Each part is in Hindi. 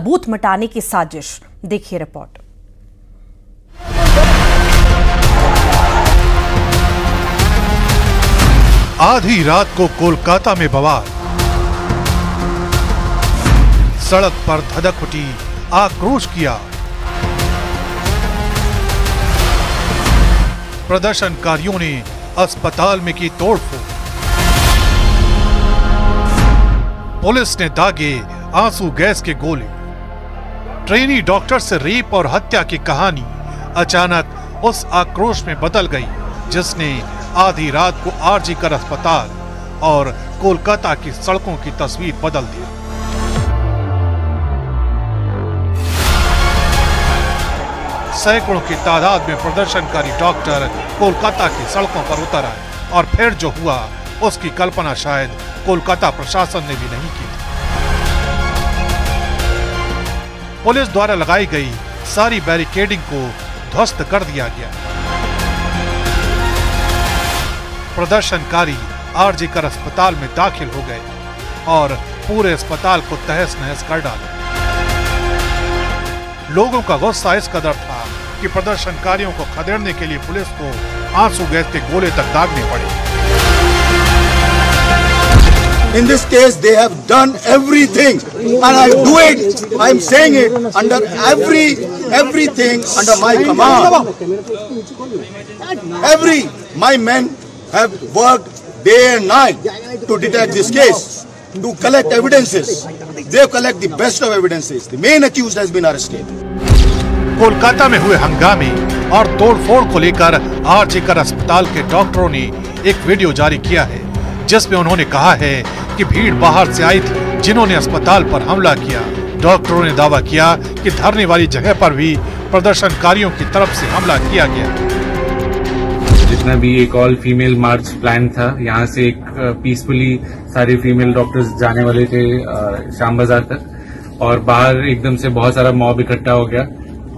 बूथ मिटाने की साजिश। देखिए रिपोर्ट। आधी रात को कोलकाता में बवाल। सड़क पर धधक उठी आक्रोश किया। प्रदर्शनकारियों ने अस्पताल में की तोड़फोड़। पुलिस ने दागे आँसू गैस के गोले। ट्रेनी डॉक्टर से रेप और हत्या की कहानी अचानक उस आक्रोश में बदल गई, जिसने आधी रात को आरजी कर अस्पताल और कोलकाता की सड़कों की तस्वीर बदल दी। सैकड़ों की तादाद में प्रदर्शनकारी डॉक्टर कोलकाता की सड़कों पर उतर आए और फिर जो हुआ, उसकी कल्पना शायद कोलकाता प्रशासन ने भी नहीं की थी। पुलिस द्वारा लगाई गई सारी बैरिकेडिंग को ध्वस्त कर दिया गया। प्रदर्शनकारी आरजी कर अस्पताल में दाखिल हो गए और पूरे अस्पताल को तहस नहस कर डाला। लोगों का गुस्सा इस कदर था कि प्रदर्शनकारियों को खदेड़ने के लिए पुलिस को आँसू गैस के गोले तक दागने पड़े। In this case, they have done everything, and I do it. I am saying it under every everything under my command. Every my men have worked day and night to detect this case, to collect evidences. They collect the best of evidences. The main accused has been arrested. Kolkata में हुए हंगामे और तोड़फोड़ को लेकर कर अस्पताल के डॉक्टरों ने एक वीडियो जारी किया है जिसमें उन्होंने कहा है कि भीड़ बाहर से आई थी, जिन्होंने अस्पताल पर हमला किया। डॉक्टरों ने दावा किया कि धरने वाली जगह पर भी प्रदर्शनकारियों की तरफ़ से हमला किया गया। जितना भी एक ऑल फीमेल मार्च प्लान था, यहाँ से एक पीसफुली सारे फीमेल डॉक्टर्स जाने वाले थे शाम बाज़ार तक। और बाहर एकदम से बहुत सारा मॉब इकट्ठा हो गया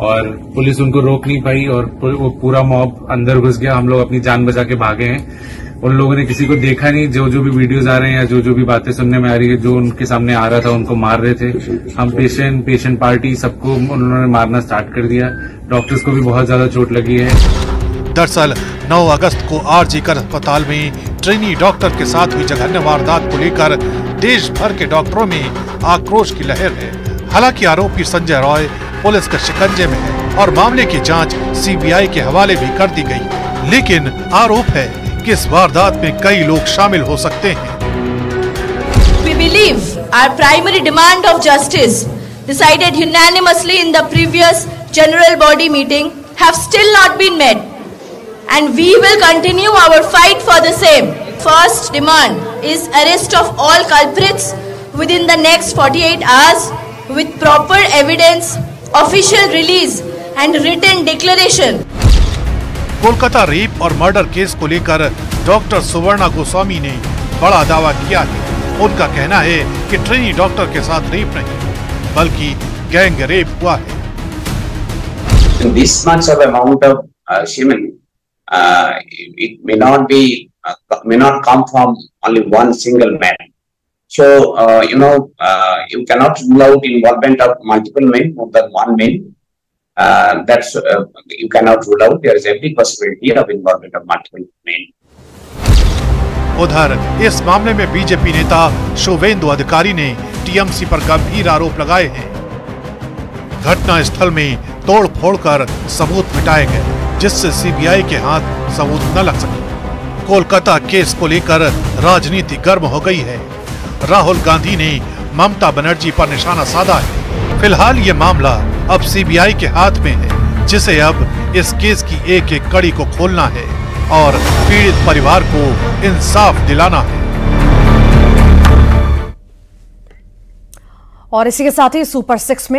और पुलिस उनको रोक नहीं पाई और वो पूरा मॉब अंदर घुस गया। हम लोग अपनी जान बचा के भागे हैं। उन लोगों ने किसी को देखा नहीं, जो जो भी वीडियोस आ रहे हैं या जो जो भी बातें सुनने में आ रही है, जो उनके सामने आ रहा था, उनको मार रहे थे। हम पेशेंट पेशेंट पार्टी सबको उन्होंने मारना स्टार्ट कर दिया। डॉक्टर्स को भी बहुत ज़्यादा चोट लगी है। दरअसल 9 अगस्त को आरजी कर अस्पताल में ट्रेनी डॉक्टर के साथ हुई जघन्य वारदात को लेकर देश भर के डॉक्टरों में आक्रोश की लहर है। हालाँकि आरोपी संजय रॉय पुलिस के शिकंजे में है और मामले की जाँच सीबीआई के हवाले भी कर दी गई। लेकिन आरोप है कि इस वारदात में कई लोग शामिल हो सकते हैं? We believe our primary demand of justice decided unanimously in the previous general body meeting have still not been made and we will continue our fight for the same first demand is arrest of all culprits within the next forty eight hours with proper evidence official release and return declaration Kolkata rape और मर्डर केस को लेकर डॉक्टर सुवर्णा गोस्वामी ने बड़ा दावा किया है। उनका कहना है कि ट्रेनी डॉक्टर के साथ रेप नहीं बल्कि गैंग रेप हुआ है। So uh, you know uh, you cannot rule out involvement of multiple men more than one man. Uh, that's uh, you cannot rule out. There is every possibility of involvement of multiple men. उधर इस मामले में बीजेपी नेता शुभेंदु अधिकारी ने टीएमसी पर गंभीर आरोप लगाए हैं घटना स्थल में तोड़ फोड़ कर सबूत मिटाए गए जिससे सीबीआई के हाथ सबूत न लग सके कोलकाता केस को लेकर राजनीति गर्म हो गई है राहुल गांधी ने ममता बनर्जी पर निशाना साधा है फ़िलहाल ये मामला अब सीबीआई के हाथ में है, जिसे अब इस केस की एक एक कड़ी को खोलना है और पीड़ित परिवार को इंसाफ दिलाना है। और इसी के साथ ही सुपर सिक्स में